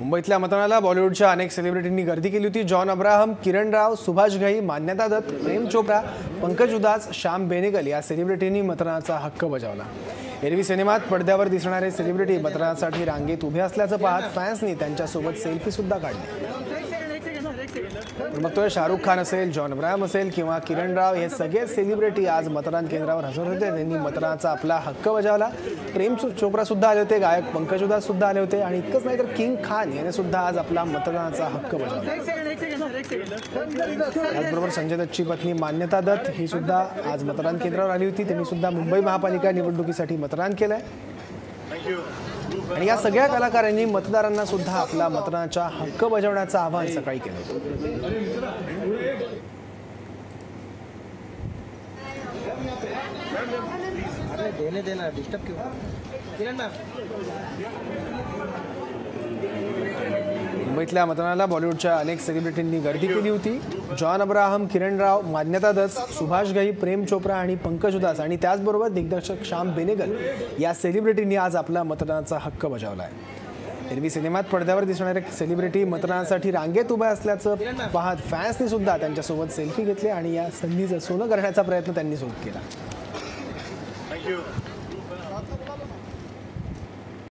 मुंबईतल्या मतदानाला बॉलिवूडच्या अनेक सेलिब्रिटींनी गर्दी केली होती. जॉन अब्राहम किरण राव सुभाष घाई मान्यता दत्त प्रेम चोप्रा पंकज उदास श्याम बेनेगल या सेलिब्रिटींनी मतदानाचा हक्क बजावला. एरवी सिनेमात पडद्यावर दिसणारे सेलिब्रिटी मतदानासाठी रांगेत उभे असल्याचं पाहत फॅन्सनी त्यांच्यासोबत सेल्फी सुद्धा मग तो शाहरुख खान असेल जॉन ब्रॅम असेल किंवा किरण राव हे सगळे सेलिब्रिटी आज मतदान केंद्रावर हजर होते. त्यांनी मतदानाचा आपला हक्क बजावला. प्रेम चोप्रा सुद्धा आले होते गायक पंकज उदास सुद्धा आले होते आणि इतकंच नाही तर किंग खान याने सुद्धा आज आपला मतदानाचा हक्क बजावला. त्याचबरोबर संजय दत्तची पत्नी मान्यता दत्त ही सुद्धा आज मतदान केंद्रावर आली होती. त्यांनी सुद्धा मुंबई महापालिका निवडणुकीसाठी मतदान केलंय. आणि या सगळ्या कलाकारांनी मतदारांना सुद्धा आपला मतदानाचा हक्क बजावण्याचं आवाहन सकाळी केलं होतं. मुंबईतल्या मतदानाला बॉलिवूडच्या अनेक सेलिब्रिटींनी गर्दी केली होती. जॉन अब्राहम किरण राव मान्यता दत्त सुभाष घई प्रेम चोप्रा आणि पंकज उदास आणि त्याचबरोबर दिग्दर्शक श्याम बेनेगल या सेलिब्रिटींनी आज आपला मतदानाचा हक्क बजावला आहे एरवी सिनेमात पडद्यावर दिसणारे सेलिब्रिटी मतदानासाठी रांगेत उभ्या असल्याचं पाहत फॅन्सनी सुद्धा त्यांच्यासोबत सेल्फी घेतली आणि या संधीचं सोनं करण्याचा प्रयत्न त्यांनी सुरू केला.